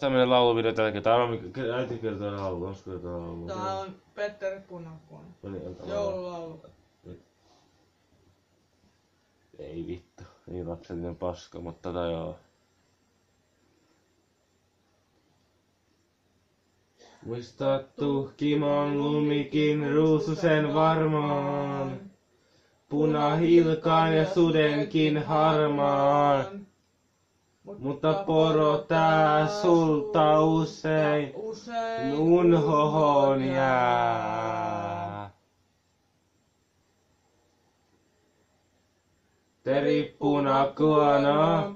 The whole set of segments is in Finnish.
Tämmönen lauluvideo tällä kertaa. Äiti kertoo laulu. Onko kertoo laulu? Tää on Petteri Punakuon. No niin, antaa laulu. Joululaulu. Ei vittu. Niin lapsellinen paska, mutta tota joo. Muista tuhkimon lumikin ruususen varmaan. Punahilkaan ja sudenkin harmaan. Mutta poro tää sulta usein Usein unhohon jää. Teri punakuona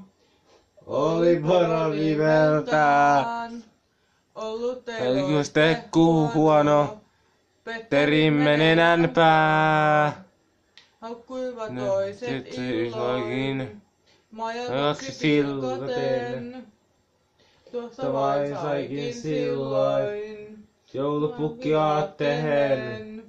oli poro nimeltään. Ollut tekku huono, terimme nenän pää. Haukkuivat toiset sitten silkaten. silkaten. Tuossa vain saikin silloin. Joulupukki aattehen.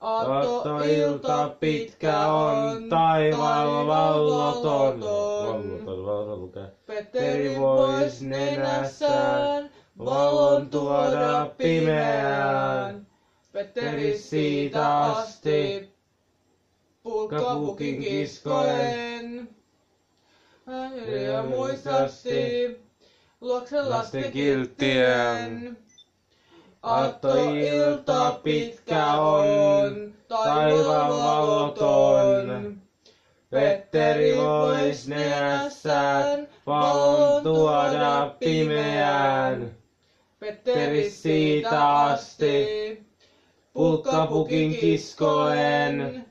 Aattoilta pitkä on, taivaalla valloton. Valloton, valloton lukee. Petteri vois nenässään valon tuoda pimeään. Petteri siitä asti pulkkapukin kiskoen. Ja muistasti luokse lasten kilttien. Aattoilta pitkä on, taivaan valoton. Petteri vois nenässään valon tuoda pimeään. Petteri siitä asti pulkkapukin kiskoen.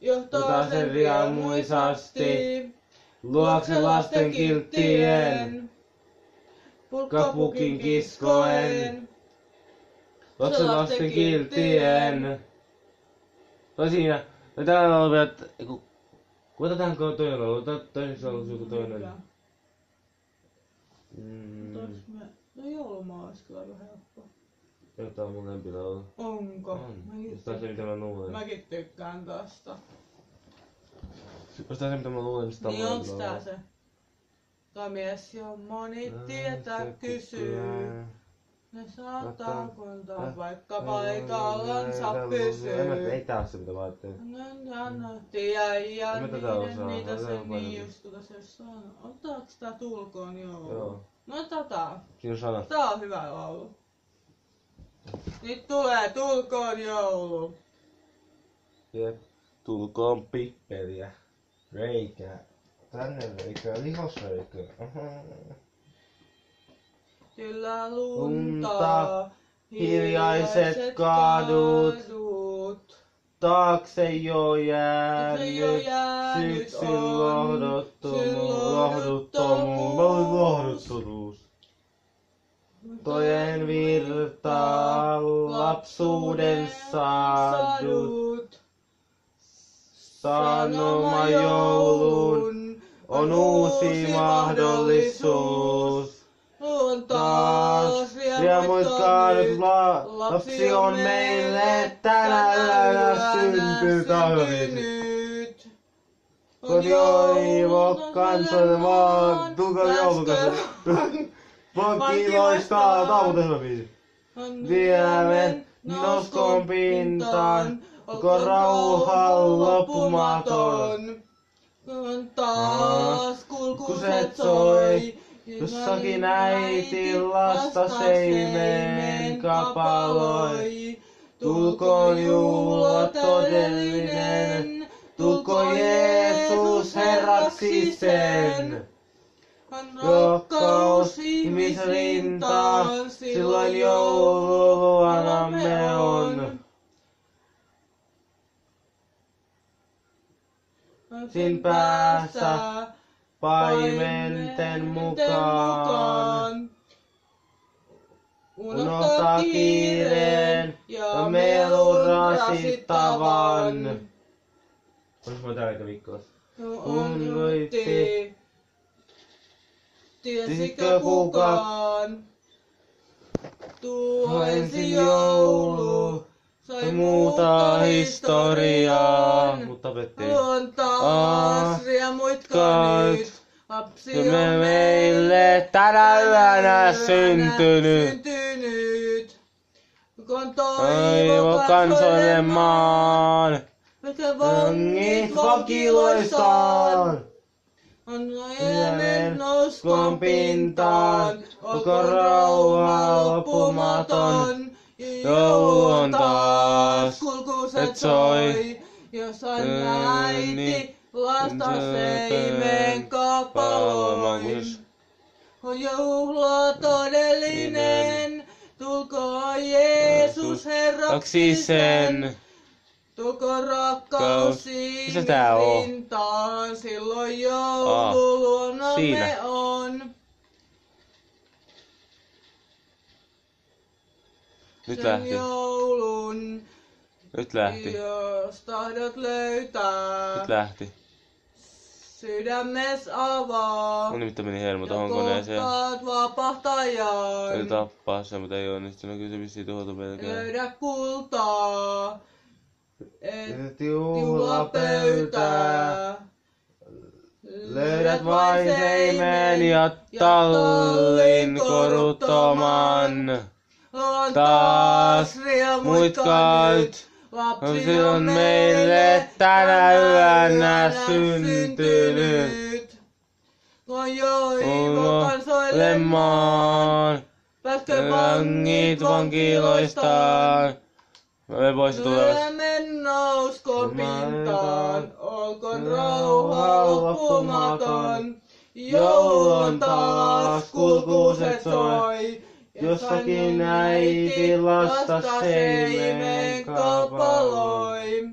Johtaa sen riemuisasti luokse lasten kilttien. Pulkkapukin kiskoen. Luokse lasten kilttien. No siinä. No täällä on vielä. Eiku... Otetaan toinen laulu. Toisessa laulussa joku toinen. Mm. No joulumaa olisi kyllä aika helppo. Joo, tää on mun lempilaulu. Onko? On. Mäkin, se mitä mä mäkin tykkään tosta. Jos tää on se mitä mä luulen, niin sitä on Niin onks tää se? Tuo mies jo moni Ää, tietää kysyy. Ne saattaa Ota- kuntaa Äh, vaikka paikallansa ei, ei, pysyy. tää oo se mitä mä ajattelin. No, no, tiedä, ja mä tätä niiden, osaa. niitä se niin just kuka se sanoo. Otaaks tää tulkoon joulu? Joo. No tätä. Siinä on sana. Tää on hyvä laulu. Nyt tulee tulkoon joulu. Jep. Tulkoon pippeliä. Reikää. Tänne reikää, lihosreikää. Kyllä Lunta, lunta, hiljaiset kadut. Taakse jo jäänyt. Syksyn lohdottomuus. Syksyn Lohdottomuus. Lohdottomuus. Tojen virtaa lapsuuden saadut. Sanoma joulun on uusi mahdollisuus. On Taas la, lapsi on meille tänään syntynyt. Kodioivo kansan maan, tulkoon joulukas. Pankki loistaa, tauotelma biisi. Viemen noskon pintaan, koko rauha loppumaton. On taas kulkuset Kuset soi, jossakin äiti lasta seimeen kapaloi. Tulkoon juhla todellinen, tulkoon Jeesus Herraksi sen. Rakkaus ihmisrintaan, silloin jouluanamme on. Sin päässä paimenten mukaan. Unohtaa kiireen ja melun rasittavan. Olis mä täällä viikkoa? Unnuitti. Tiesikö kukaan? Tuo ensi joulu sai muuta historiaa. Mutta tapettiin. On taas Ah, riemuitka kait. nyt, Lapsi on Me meille tänä yönä syntynyt. syntynyt. Kun Toivo kansoille maan. Mikä Vangit vankiloistaan. On ennen nouskon nouskon pintaan, olkoon rauha loppumaton. Joulu on taas, kulkuset soi, jos on äiti lasta seimen kapaloin. On juhla todellinen, tulkoon Jeesus herraksi sen. Tulkoon rakkaus Missä tää on? silloin joulu siinä. on. Nyt Sen lähti. joulun, Nyt lähti. jos tahdot löytää, Nyt lähti. sydämes avaa. Mun nimittäin meni hermo Ja tohon koneeseen. kohtaat vapahtajan. Yritin tappaa sen, mutta ei onnistunut. Kyllä se vissiin tuhoutu melkein. Löydä kultaa. Et Juhlapöytää. juhlapöytää. Löydät vain seimen ja tallin koruttoman. On Taas muitkaat. Lapsi on meille tänä yönä syntynyt. On joivo Uimo kansoille lemmaan. Pääskö Vangit vankiloistaan. Me voisi tulla. Yömen nousko pintaan, olkoon rauha loppumaton. Joulu on taas, kulkuset soi, Jossakin äiti lasta seimen kapaloi.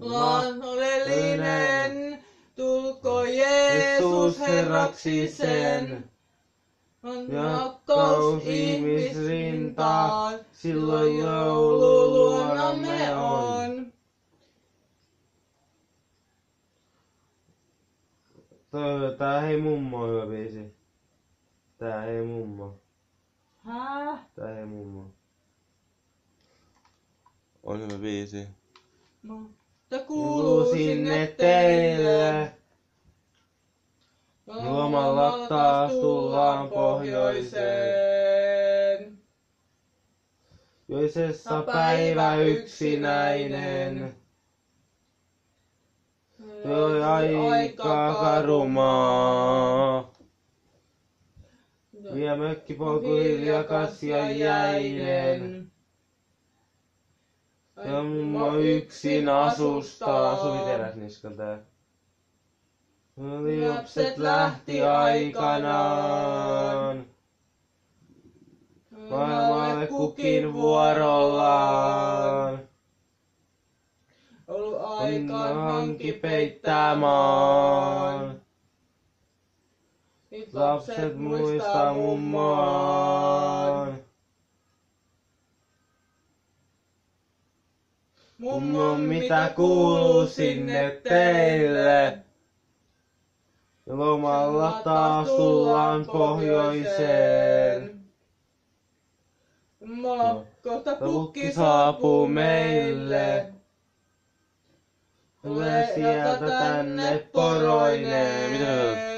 Laanolellinen, tulko Jeesus herraksi sen. On rakkaus ihmisrintaan, silloin joulu luonamme on. Toi, tää hei mummo hyvä biisi. Tää hei mummo. Häh? Tää hei mummo. On hyvä biisi. Mutta kuuluu sinne teille. Lomalla taas tullaan pohjoiseen. Joisessa päivä yksinäinen. Toi aika karumaa. Vie mökkipolku hiljakas ja jäinen. Ja mummo yksin asustaa. Suvi teräsniskan tää. Lapset lähti aikanaan. Maailmalle kukin vuorollaan. Ollut aika Hanki peittää maan. Nyt Lapset muistaa mummoaan. Mummo, mitä kuuluu sinne teille? Lomalla taas tullaan pohjoiseen. Mummo, kohta Pukki saapuu meille. Tule sieltä tänne poroineen. Mitä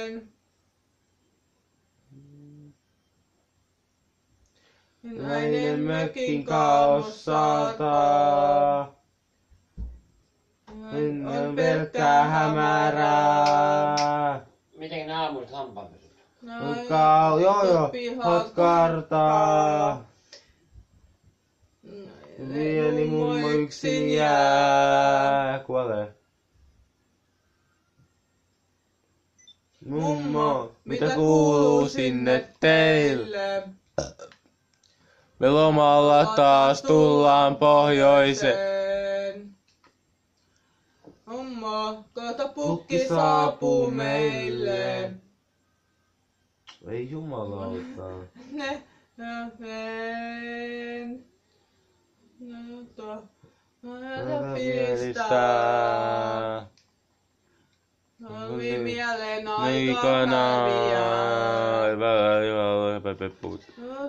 Nainen mökin kaos saataa. On pelkkää hämärää. Miten ne aamuiset hampaanpesut? Kau, joo joo, hot kartaa. Pieni mummo yksin jää. Kuolee. Mummo, mitä kuuluu sinne teille? Me lomalla taas tullaan pohjoiseen. Mummo, kohta pukki saapuu meille. Ei jumalauta. Ne, ne, ne, ne, to, Tätä piristää. Mieleen Aikana.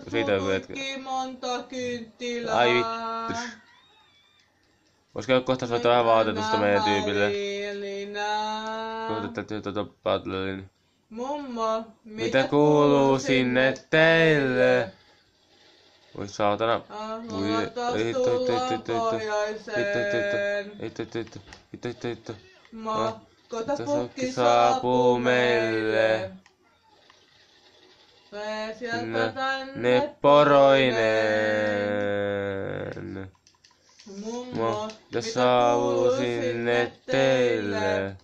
Siitä hetki. monta kynttilää. Ai vittu. Voisi käydä kohta soittaa vähän vaatetusta meidän tyypille. Kohta täytyy tota Battlein. Mummo, Mitä kuuluu sinne teille? Voi saatana. Ah, Voi, toi, toi. pohjoiseen. Hitto, hitto, hitto. Hitto, hitto, hitto. Hitto, hitto, hitto. Ma, kota Tässä pukki pukki saapuu meille. Se sieltä tänne ne poroineen. Mummo, ja mitä saavuu sinne teille.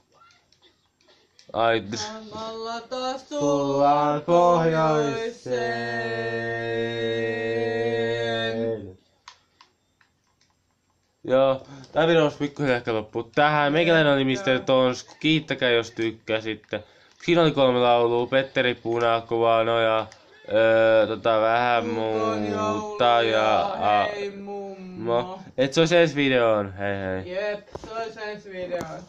Ai, tss. Samalla taas tullaan pohjoiseen. Joo, tää video olisi pikkuhiljaa ehkä loppu tähän. Meikäläinen oli Mr. Tonsku. Kiittäkää jos tykkäsitte. Siinä oli kolme laulua. Petteri Punakova, no ja öö, tota vähän muuta ja... A, Hei mummo. mo. Et se olisi ensi videoon. Hei hei. Jep, se olisi ensi videoon.